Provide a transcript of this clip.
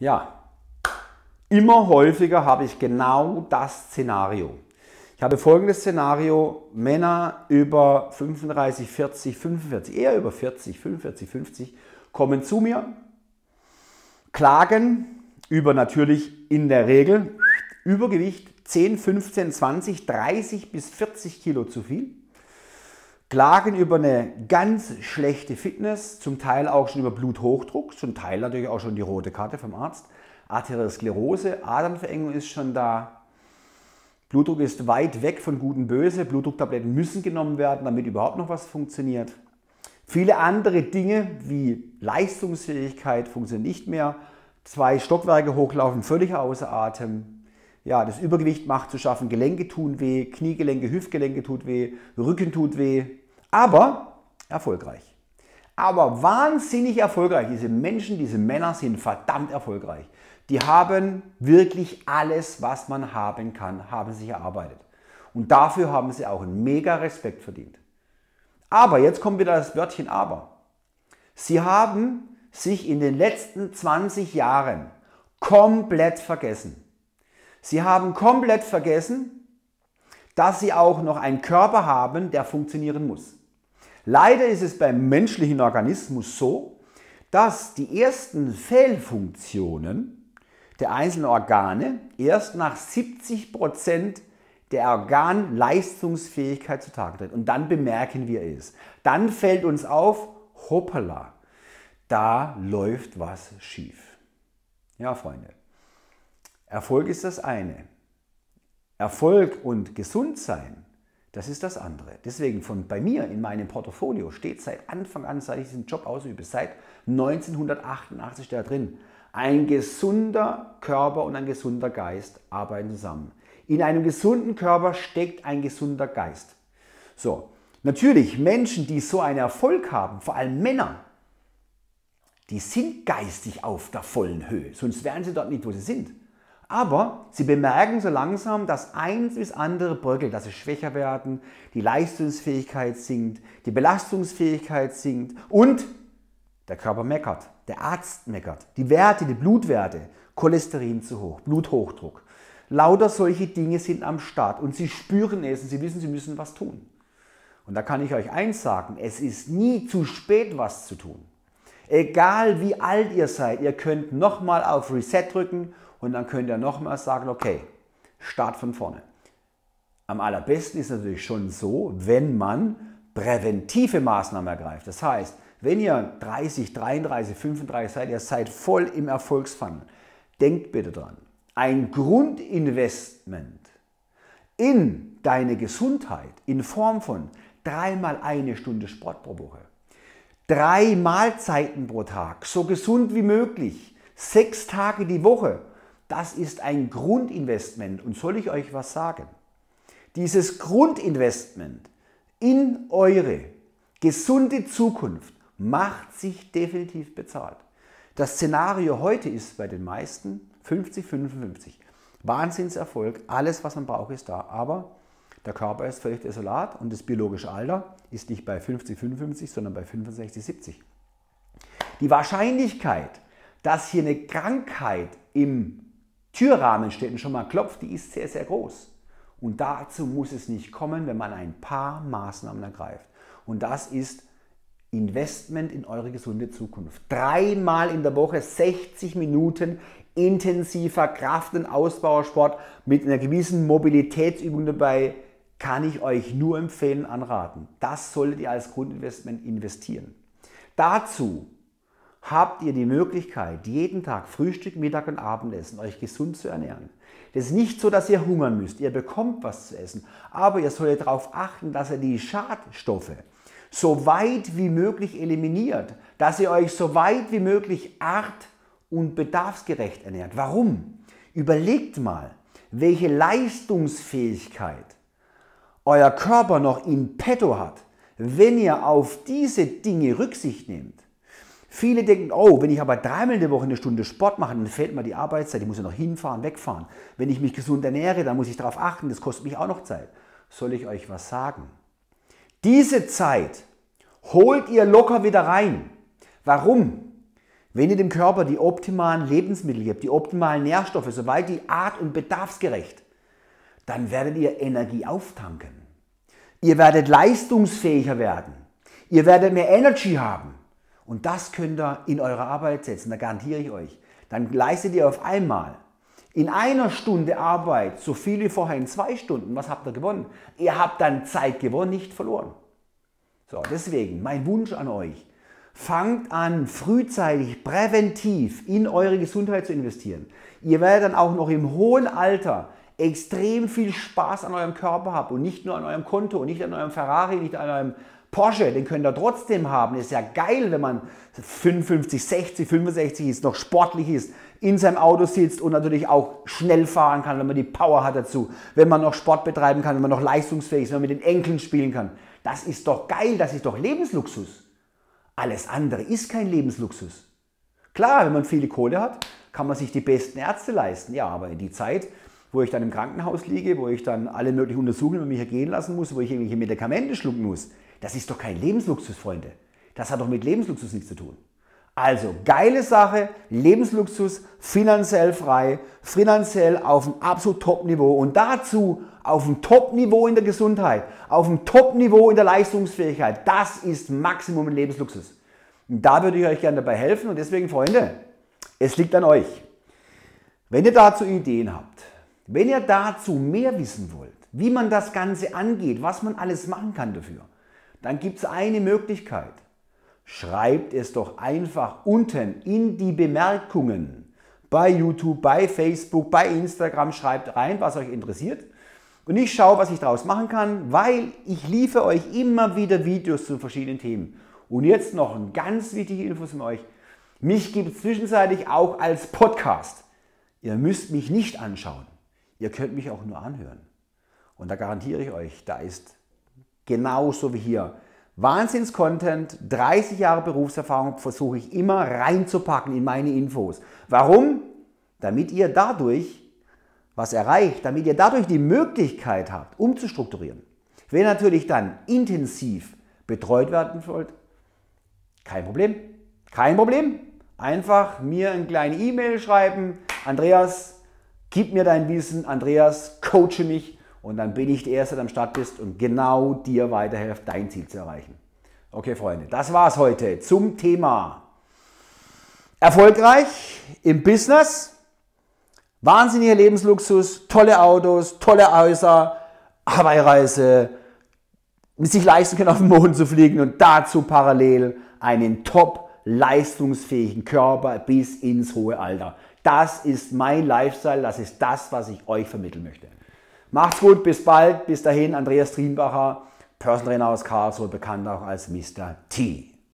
Ja, immer häufiger habe ich genau das Szenario. Ich habe folgendes Szenario, Männer über 35, 40, 45, eher über 40, 45, 50 kommen zu mir, klagen über natürlich in der Regel Übergewicht 10, 15, 20, 30 bis 40 Kilo zu viel, klagen über eine ganz schlechte Fitness, zum Teil auch schon über Bluthochdruck, zum Teil natürlich auch schon die rote Karte vom Arzt, Arteriosklerose, Adernverengung ist schon da, Blutdruck ist weit weg von Gut Böse, Blutdrucktabletten müssen genommen werden, damit überhaupt noch was funktioniert. Viele andere Dinge wie Leistungsfähigkeit funktionieren nicht mehr, zwei Stockwerke hochlaufen, völlig außer Atem. Ja, das Übergewicht macht zu schaffen, Gelenke tun weh, Kniegelenke, Hüftgelenke tut weh, Rücken tut weh, aber erfolgreich. Aber wahnsinnig erfolgreich. Diese Menschen, diese Männer sind verdammt erfolgreich. Die haben wirklich alles, was man haben kann, haben sich erarbeitet. Und dafür haben sie auch einen mega Respekt verdient. Aber, jetzt kommt wieder das Wörtchen aber. Sie haben sich in den letzten 20 Jahren komplett vergessen. Sie haben komplett vergessen, dass sie auch noch einen Körper haben, der funktionieren muss. Leider ist es beim menschlichen Organismus so, dass die ersten Fehlfunktionen der einzelnen Organe erst nach 70 Prozent der Organleistungsfähigkeit zutage tritt. Und dann bemerken wir es. Dann fällt uns auf, hoppala, da läuft was schief. Ja, Freunde, Erfolg ist das eine. Erfolg und Gesundsein, das ist das andere. Deswegen von bei mir in meinem Portfolio steht seit Anfang an, seit ich diesen Job ausübe, seit 1988 da drin, ein gesunder Körper und ein gesunder Geist arbeiten zusammen. In einem gesunden Körper steckt ein gesunder Geist. So, natürlich Menschen, die so einen Erfolg haben, vor allem Männer, die sind geistig auf der vollen Höhe, sonst wären sie dort nicht, wo sie sind. Aber sie bemerken so langsam, dass eins bis andere bröckelt, dass sie schwächer werden, die Leistungsfähigkeit sinkt, die Belastungsfähigkeit sinkt und der Körper meckert, der Arzt meckert, die Werte, die Blutwerte, Cholesterin zu hoch, Bluthochdruck. Lauter solche Dinge sind am Start und sie spüren es und sie wissen, sie müssen was tun. Und da kann ich euch eins sagen, es ist nie zu spät, was zu tun. Egal wie alt ihr seid, ihr könnt nochmal auf Reset drücken und dann könnt ihr nochmal sagen, okay, Start von vorne. Am allerbesten ist natürlich schon so, wenn man präventive Maßnahmen ergreift. Das heißt, wenn ihr 30, 33, 35 seid, ihr seid voll im Erfolgsfang, denkt bitte dran, ein Grundinvestment in deine Gesundheit in Form von dreimal eine Stunde Sport pro Woche, drei Mahlzeiten pro Tag, so gesund wie möglich, sechs Tage die Woche, das ist ein Grundinvestment. Und soll ich euch was sagen? Dieses Grundinvestment in eure gesunde Zukunft macht sich definitiv bezahlt. Das Szenario heute ist bei den meisten 50, 55. Wahnsinnserfolg, alles was man braucht ist da, aber der Körper ist völlig desolat und das biologische Alter ist nicht bei 50, 55, sondern bei 65, 70. Die Wahrscheinlichkeit, dass hier eine Krankheit im Türrahmen steht und schon mal klopft, die ist sehr, sehr groß. Und dazu muss es nicht kommen, wenn man ein paar Maßnahmen ergreift. Und das ist Investment in eure gesunde Zukunft. Dreimal in der Woche 60 Minuten intensiver Kraft- und Ausbauersport mit einer gewissen Mobilitätsübung dabei kann ich euch nur empfehlen, anraten. Das solltet ihr als Grundinvestment investieren. Dazu habt ihr die Möglichkeit, jeden Tag Frühstück, Mittag und Abendessen euch gesund zu ernähren. Das ist nicht so, dass ihr hungern müsst. Ihr bekommt was zu essen. Aber ihr solltet darauf achten, dass ihr die Schadstoffe so weit wie möglich eliminiert. Dass ihr euch so weit wie möglich art- und bedarfsgerecht ernährt. Warum? Überlegt mal, welche Leistungsfähigkeit euer Körper noch in petto hat, wenn ihr auf diese Dinge Rücksicht nehmt. Viele denken, oh, wenn ich aber dreimal in der Woche eine Stunde Sport mache, dann fällt mir die Arbeitszeit, ich muss ja noch hinfahren, wegfahren. Wenn ich mich gesund ernähre, dann muss ich darauf achten, das kostet mich auch noch Zeit. Soll ich euch was sagen? Diese Zeit holt ihr locker wieder rein. Warum? Wenn ihr dem Körper die optimalen Lebensmittel gebt, die optimalen Nährstoffe, soweit die art- und bedarfsgerecht, dann werdet ihr Energie auftanken. Ihr werdet leistungsfähiger werden. Ihr werdet mehr Energy haben. Und das könnt ihr in eure Arbeit setzen, da garantiere ich euch. Dann leistet ihr auf einmal in einer Stunde Arbeit so viel wie vorher in zwei Stunden. Was habt ihr gewonnen? Ihr habt dann Zeit gewonnen, nicht verloren. So, deswegen mein Wunsch an euch. Fangt an, frühzeitig, präventiv in eure Gesundheit zu investieren. Ihr werdet dann auch noch im hohen Alter extrem viel Spaß an eurem Körper haben und nicht nur an eurem Konto und nicht an eurem Ferrari, nicht an eurem Porsche, den könnt ihr trotzdem haben. Ist ja geil, wenn man 55, 60, 65 ist, noch sportlich ist, in seinem Auto sitzt und natürlich auch schnell fahren kann, wenn man die Power hat dazu, wenn man noch Sport betreiben kann, wenn man noch leistungsfähig ist, wenn man mit den Enkeln spielen kann. Das ist doch geil, das ist doch Lebensluxus. Alles andere ist kein Lebensluxus. Klar, wenn man viele Kohle hat, kann man sich die besten Ärzte leisten. Ja, aber in die Zeit, wo ich dann im Krankenhaus liege, wo ich dann alle möglichen Untersuchungen über mich ergehen lassen muss, wo ich irgendwelche Medikamente schlucken muss, das ist doch kein Lebensluxus, Freunde. Das hat doch mit Lebensluxus nichts zu tun. Also geile Sache, Lebensluxus, finanziell frei, finanziell auf einem absolut Top-Niveau und dazu auf einem Top-Niveau in der Gesundheit, auf einem Top-Niveau in der Leistungsfähigkeit. Das ist Maximum Lebensluxus. Und da würde ich euch gerne dabei helfen und deswegen, Freunde, es liegt an euch. Wenn ihr dazu Ideen habt, wenn ihr dazu mehr wissen wollt, wie man das Ganze angeht, was man alles machen kann dafür, dann gibt es eine Möglichkeit. Schreibt es doch einfach unten in die Bemerkungen bei YouTube, bei Facebook, bei Instagram. Schreibt rein, was euch interessiert. Und ich schaue, was ich daraus machen kann, weil ich liefere euch immer wieder Videos zu verschiedenen Themen. Und jetzt noch ein ganz wichtige Info von euch. Mich gibt es zwischenzeitlich auch als Podcast. Ihr müsst mich nicht anschauen. Ihr könnt mich auch nur anhören. Und da garantiere ich euch, da ist genauso wie hier. Wahnsinns-Content, 30 Jahre Berufserfahrung versuche ich immer reinzupacken in meine Infos. Warum? Damit ihr dadurch was erreicht, damit ihr dadurch die Möglichkeit habt, umzustrukturieren. Wenn natürlich dann intensiv betreut werden wollt, kein Problem. Kein Problem. Einfach mir eine kleine E-Mail schreiben. Andreas, gib mir dein Wissen. Andreas, coache mich. Und dann bin ich der Erste, der am Start bist und genau dir weiterhilft, dein Ziel zu erreichen. Okay, Freunde, das war's heute zum Thema erfolgreich im Business, wahnsinniger Lebensluxus, tolle Autos, tolle Häuser, Hawaii-Reise, sich leisten können, auf den Mond zu fliegen und dazu parallel einen top leistungsfähigen Körper bis ins hohe Alter. Das ist mein Lifestyle, das ist das, was ich euch vermitteln möchte. Macht's gut, bis bald. Bis dahin, Andreas Trienbacher, Person Trainer aus Karlsruhe, bekannt auch als Mr. T.